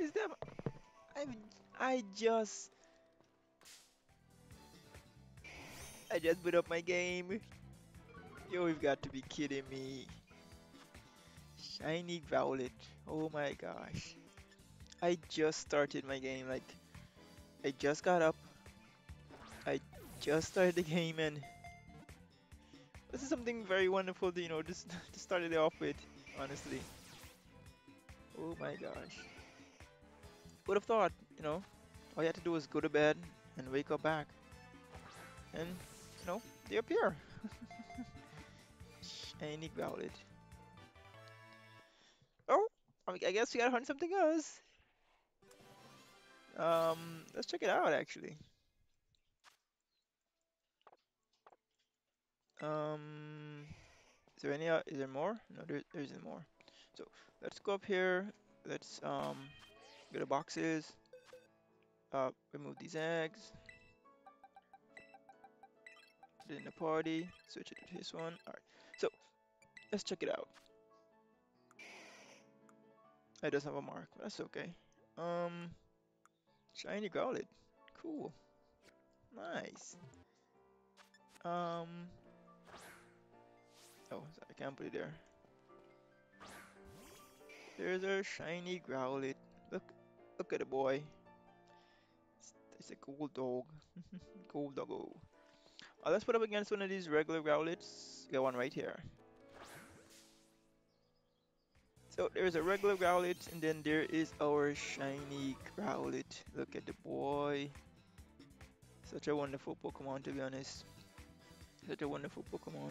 Is that... I I just... I just put up my game. Yo, you've got to be kidding me. Shiny Growlithe. Oh my gosh. I just started my game, like... I just got up. I just started the game and... This is something very wonderful to, you know, just to start it off with, honestly. Oh my gosh. Would have thought, you know, all you had to do was go to bed and wake up back. And, you know, they appear. Shiny Growlithe. Oh, I guess we gotta hunt something else. Um, let's check it out actually. Um, is there any, uh, is there more? No, there, there isn't more. So let's go up here. Let's um, go to boxes. Uh, remove these eggs. Put it in the party. Switch it to this one. All right. So let's check it out. It doesn't have a mark, but that's okay. Um, shiny Growlithe. Cool. Nice. Um. Oh, I can't put it there. There's a shiny Growlithe. Look, look at the boy. It's, it's a cool dog. cool doggo. Uh, let's put up against one of these regular Growlithes. Got one right here. So there's a regular Growlithe and then there is our shiny Growlithe. Look at the boy. Such a wonderful Pokemon to be honest. Such a wonderful Pokemon.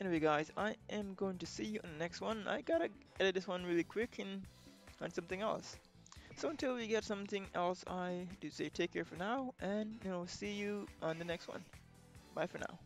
Anyway guys, I am going to see you on the next one. I gotta edit this one really quick and find something else. So until we get something else, I do say take care for now and you know see you on the next one. Bye for now.